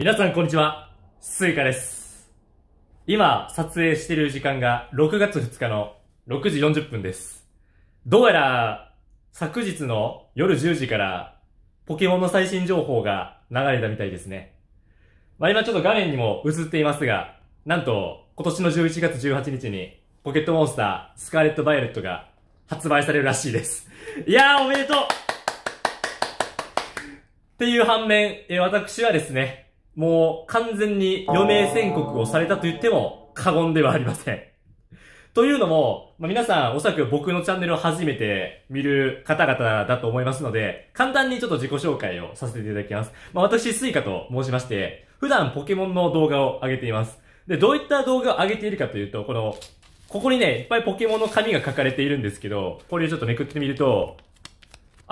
皆さんこんにちは、スイカです。今、撮影している時間が6月2日の6時40分です。どうやら、昨日の夜10時から、ポケモンの最新情報が流れたみたいですね。まあ今ちょっと画面にも映っていますが、なんと、今年の11月18日に、ポケットモンスター、スカーレット・バイオレットが発売されるらしいです。いやー、おめでとうっていう反面、え私はですね、もう完全に余命宣告をされたと言っても過言ではありません。というのも、まあ、皆さんおそらく僕のチャンネルを初めて見る方々だと思いますので、簡単にちょっと自己紹介をさせていただきます。まあ、私、スイカと申しまして、普段ポケモンの動画を上げています。で、どういった動画を上げているかというと、この、ここにね、いっぱいポケモンの紙が書かれているんですけど、これをちょっとめくってみると、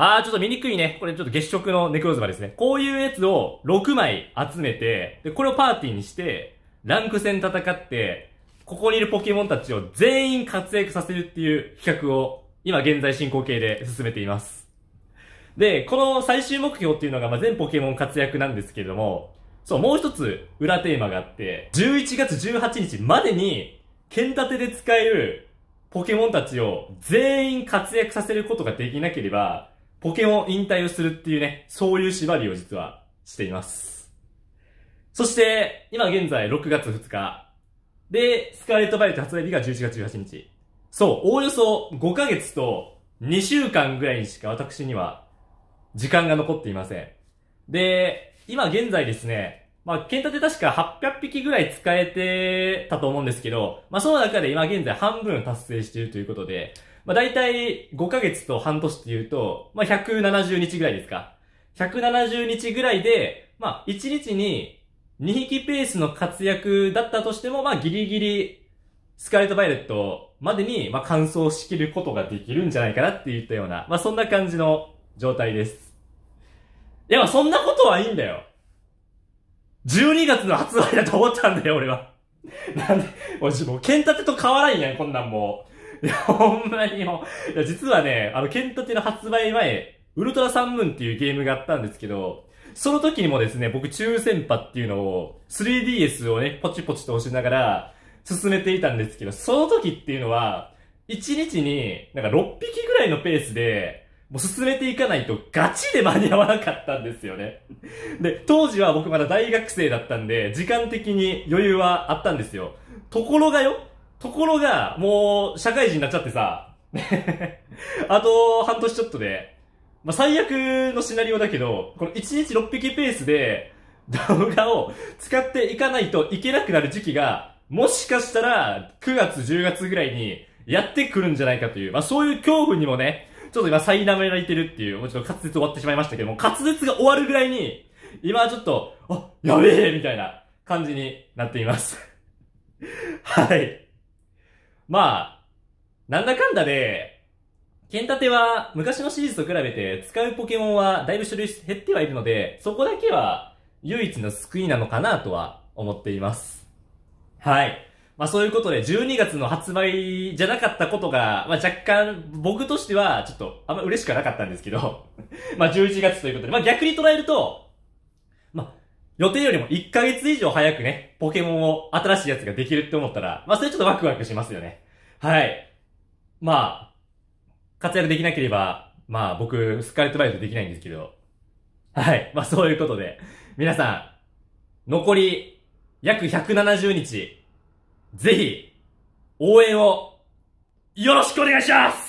あー、ちょっと見にくいね。これちょっと月食のネクロズマですね。こういうやつを6枚集めて、で、これをパーティーにして、ランク戦戦って、ここにいるポケモンたちを全員活躍させるっていう企画を、今現在進行形で進めています。で、この最終目標っていうのが、まあ、全ポケモン活躍なんですけれども、そう、もう一つ裏テーマがあって、11月18日までに、剣立てで使えるポケモンたちを全員活躍させることができなければ、ポケモン引退をするっていうね、そういう縛りを実はしています。そして、今現在6月2日。で、スカーレットバイオット発売日が11月18日。そう、おおよそ5ヶ月と2週間ぐらいにしか私には時間が残っていません。で、今現在ですね、まあ、ケンタって確か800匹ぐらい使えてたと思うんですけど、まあ、その中で今現在半分達成しているということで、まあ、大体5ヶ月と半年っていうと、まあ、170日ぐらいですか。170日ぐらいで、まあ、1日に2匹ペースの活躍だったとしても、まあ、ギリギリ、スカーレット・バイレットまでに、まあ、完走しきることができるんじゃないかなって言ったような、まあ、そんな感じの状態です。いや、まあ、そんなことはいいんだよ。12月の発売だと思ったんだよ、俺は。なんで、おい、もう、剣立てと変わらんやん、こんなんもう。いや、ほんまにもう。いや、実はね、あの、剣立ての発売前、ウルトラサンムーンっていうゲームがあったんですけど、その時にもですね、僕、中戦波っていうのを、3DS をね、ポチポチと押しながら、進めていたんですけど、その時っていうのは、1日になんか6匹ぐらいのペースで、もう進めていかないとガチで間に合わなかったんですよね。で、当時は僕まだ大学生だったんで、時間的に余裕はあったんですよ。ところがよ、ところが、もう、社会人になっちゃってさ、あと、半年ちょっとで、まあ、最悪のシナリオだけど、この1日6匹ペースで、動画を使っていかないといけなくなる時期が、もしかしたら、9月、10月ぐらいに、やってくるんじゃないかという、まあ、そういう恐怖にもね、ちょっと今、苛められてるっていう、もうちょっと滑舌終わってしまいましたけども、滑舌が終わるぐらいに、今ちょっと、あ、やべえみたいな感じになっています。はい。まあ、なんだかんだで、剣立ては昔のシリーズと比べて使うポケモンはだいぶ種類減ってはいるので、そこだけは唯一の救いなのかなとは思っています。はい。まあそういうことで12月の発売じゃなかったことが、まあ若干僕としてはちょっとあんま嬉しくはなかったんですけど、まあ11月ということで、まあ逆に捉えると、予定よりも1ヶ月以上早くね、ポケモンを新しいやつができるって思ったら、まあそれちょっとワクワクしますよね。はい。まあ、活躍できなければ、まあ僕、スカーレットバイトできないんですけど、はい。まあそういうことで、皆さん、残り約170日、ぜひ、応援を、よろしくお願いします